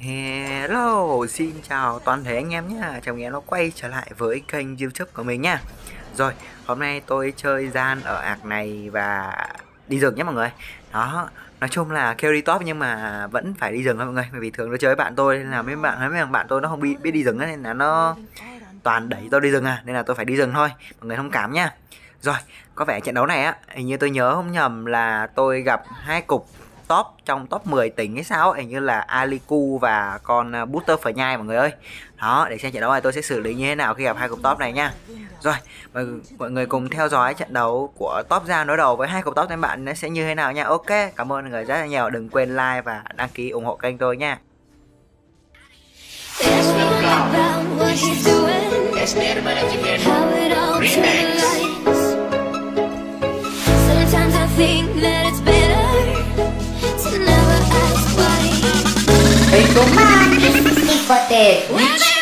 Hello, xin chào toàn thể anh em nhé. Chào mừng nó quay trở lại với kênh youtube của mình nha Rồi, hôm nay tôi chơi gian ở ạc này và đi rừng nhé mọi người. Đó, nói chung là carry top nhưng mà vẫn phải đi rừng thôi mọi người. Bởi vì thường tôi chơi với bạn tôi nên là mấy bạn mấy bạn tôi nó không biết, biết đi rừng nên là nó toàn đẩy tôi đi rừng à. Nên là tôi phải đi rừng thôi, mọi người thông cảm nha Rồi, có vẻ trận đấu này á, hình như tôi nhớ không nhầm là tôi gặp hai cục top trong top 10 tỉnh hay sao hình như là Aliku và con à, Booster phở nhai mọi người ơi đó để xem trận đấu này tôi sẽ xử lý như thế nào khi gặp hai cục top này nha rồi mọi người cùng theo dõi trận đấu của top ra đối đầu với hai cục top các bạn nó sẽ như thế nào nha ok cảm ơn mọi người rất là nhiều đừng quên like và đăng ký ủng hộ kênh tôi nha Sometimes I think that it's Hey,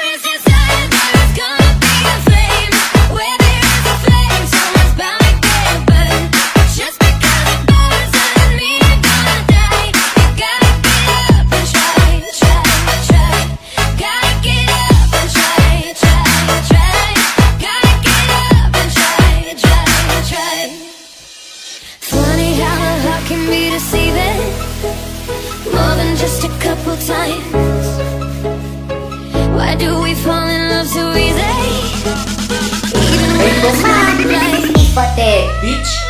Even when it's not right. Bitch.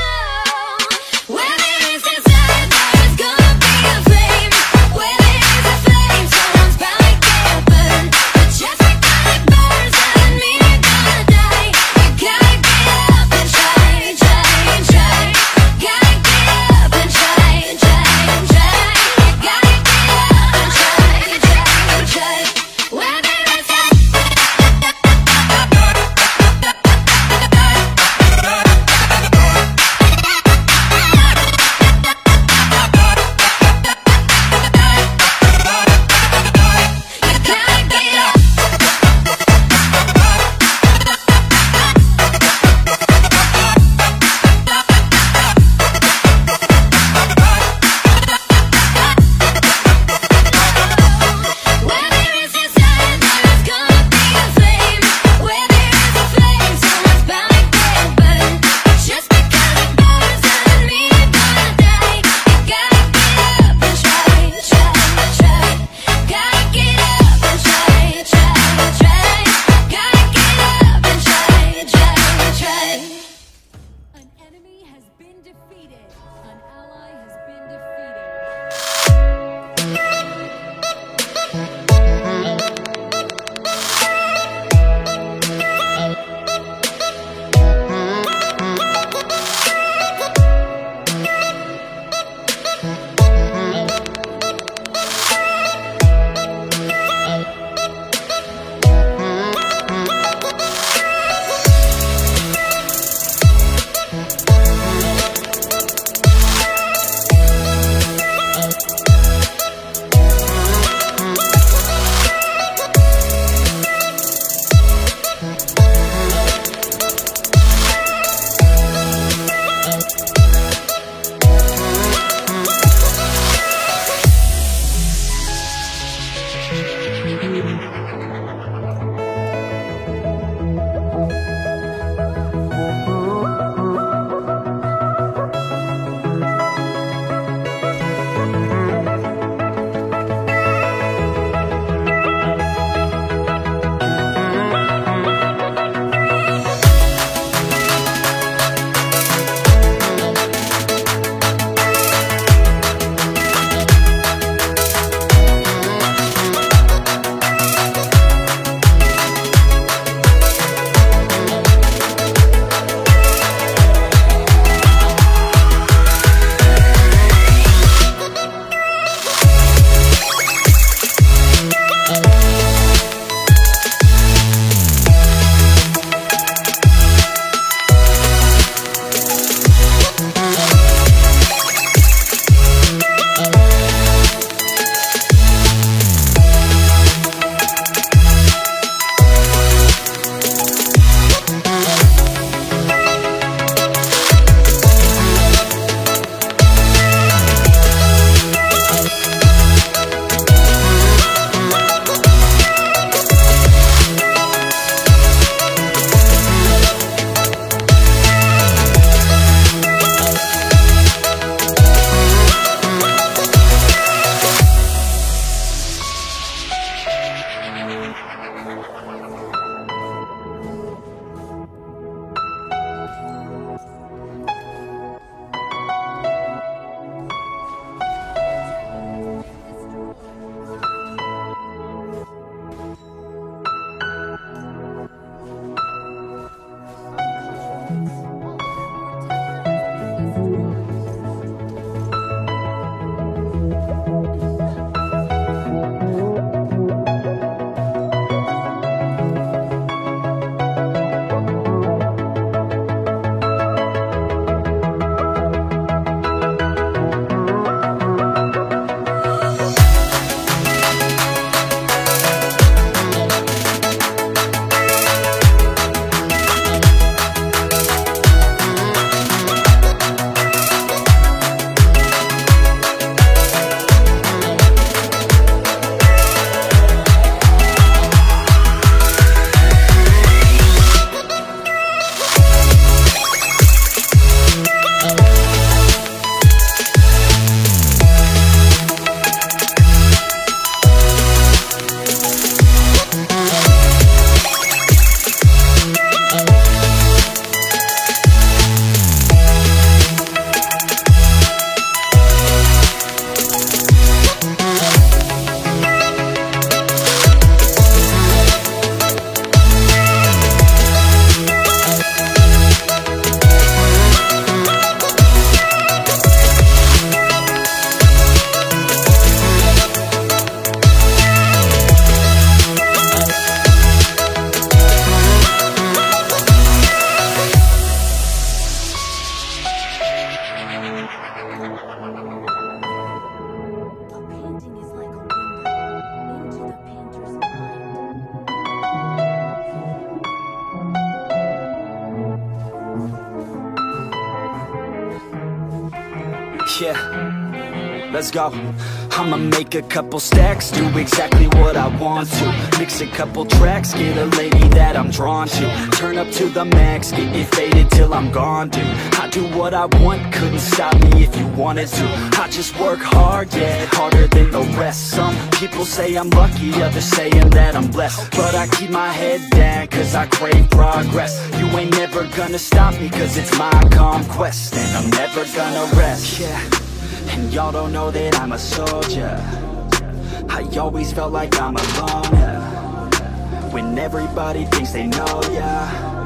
Yeah, let's go. I'ma make a couple stacks, do exactly what I want to. Mix a couple tracks, get a lady that I'm drawn to. Turn up to the max, get it faded till I'm gone, dude. Do what I want, couldn't stop me if you wanted to. I just work hard, yeah, harder than the rest. Some people say I'm lucky, others saying that I'm blessed. But I keep my head down, cause I crave progress. You ain't never gonna stop me, cause it's my conquest. And I'm never gonna rest, yeah. And y'all don't know that I'm a soldier I always felt like I'm alone yeah. When everybody thinks they know ya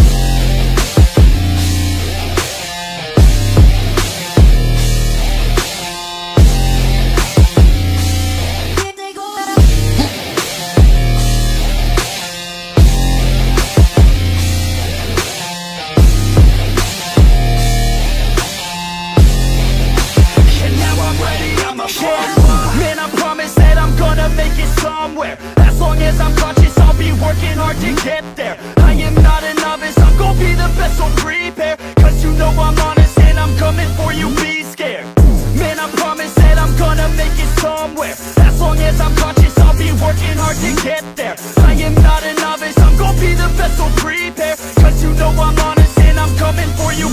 make it somewhere. As long as I'm conscious, I'll be working hard to get there. I am not a novice, I'm gonna be the best, so prepare. Cause you know I'm honest and I'm coming for you,